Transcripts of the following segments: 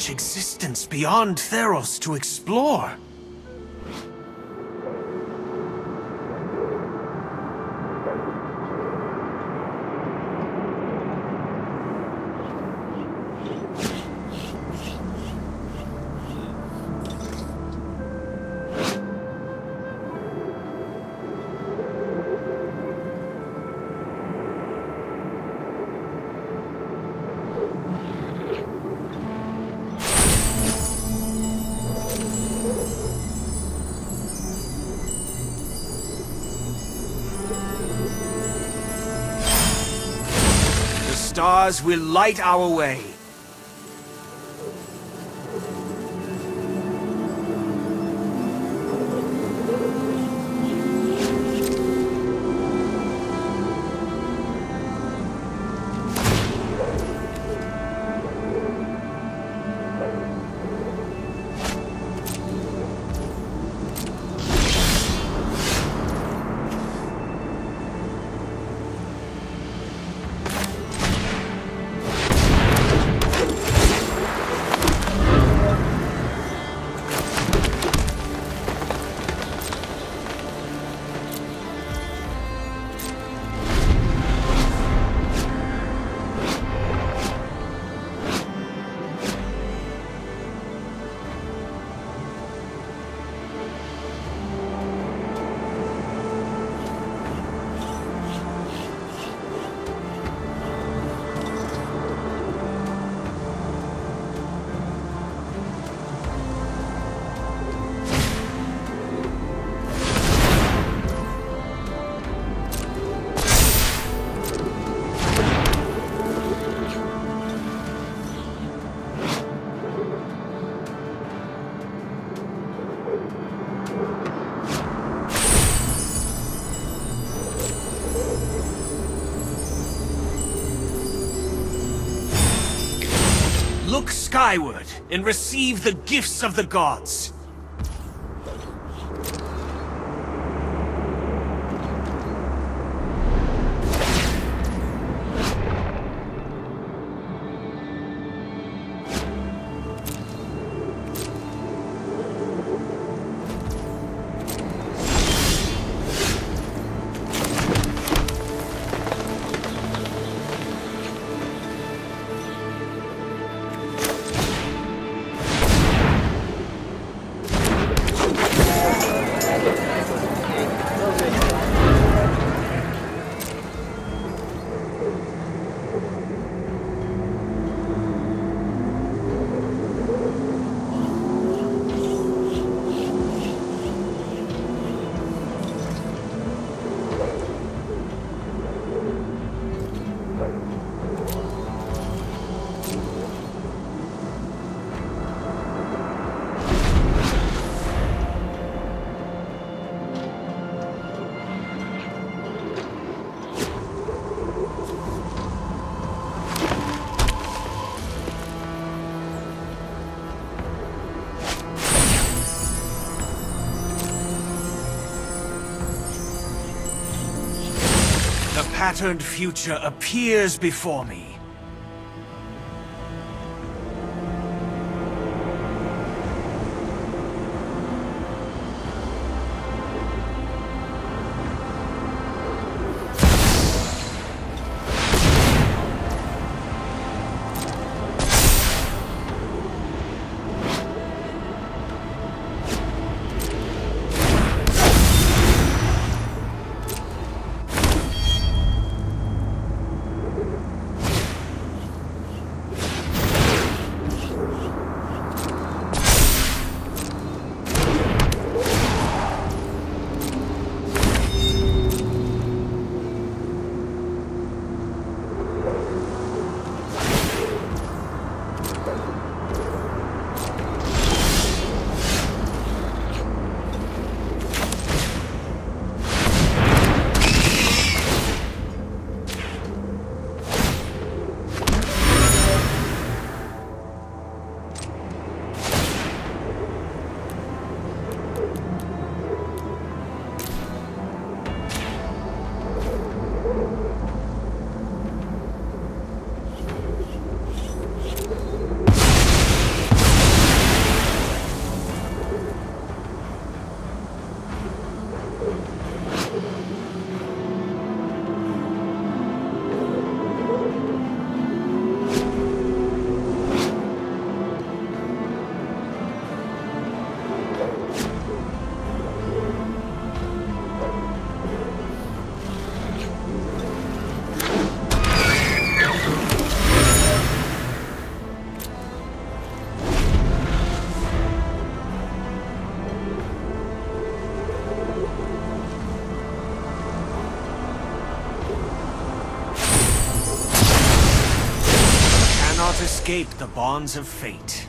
much existence beyond Theros to explore. Stars will light our way. Skyward and receive the gifts of the gods. Patterned future appears before me. Escape the bonds of fate.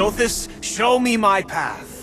Klothys, show me my path.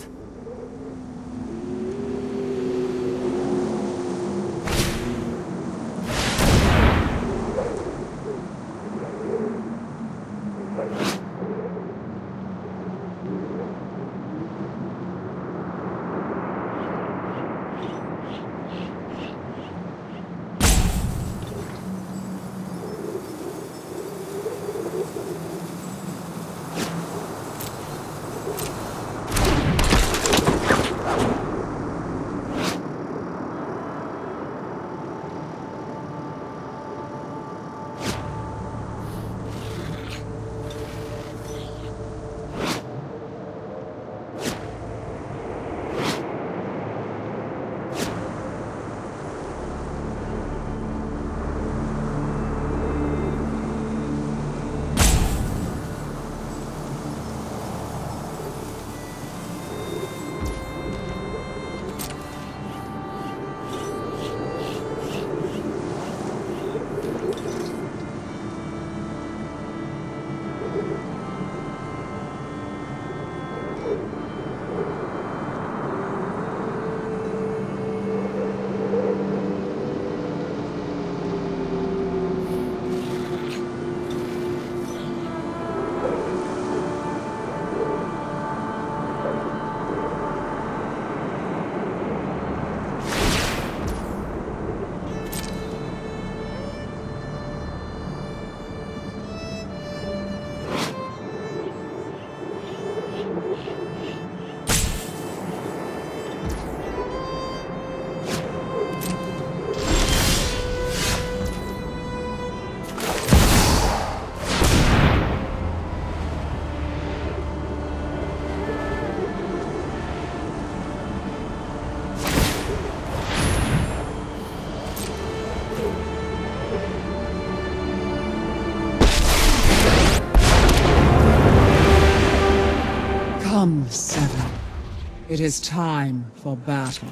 It is time for battle.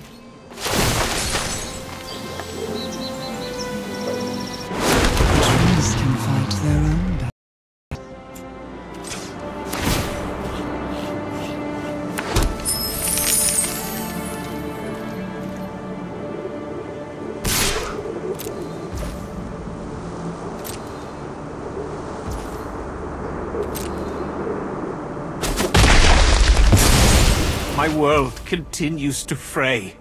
My world continues to fray.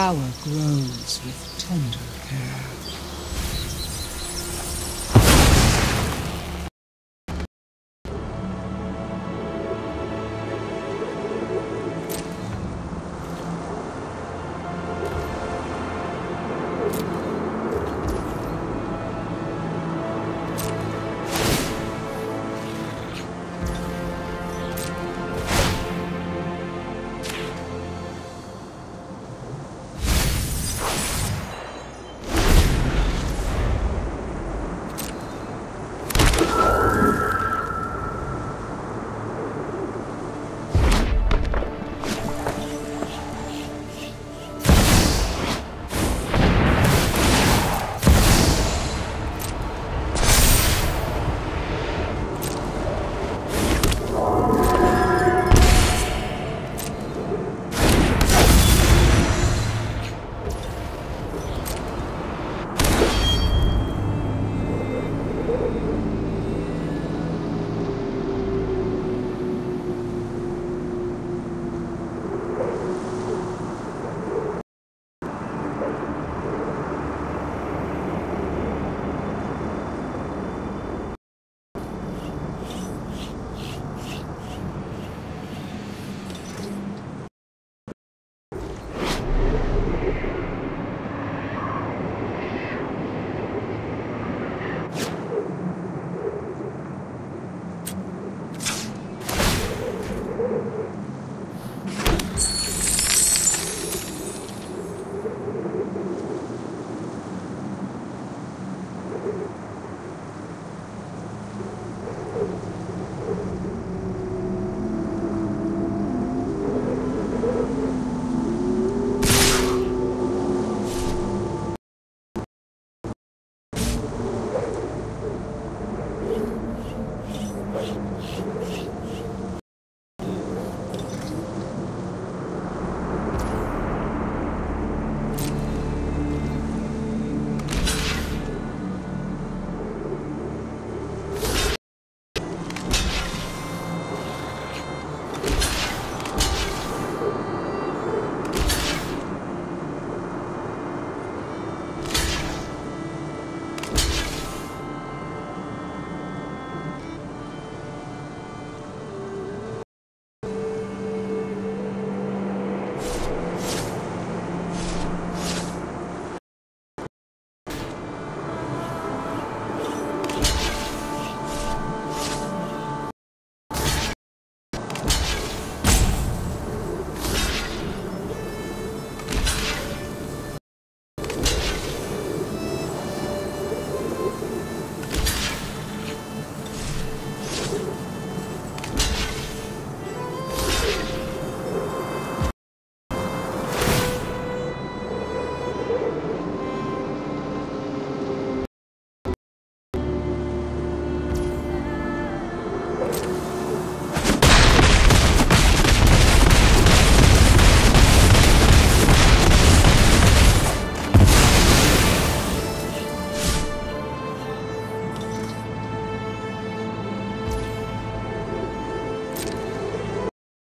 Power grows with tender.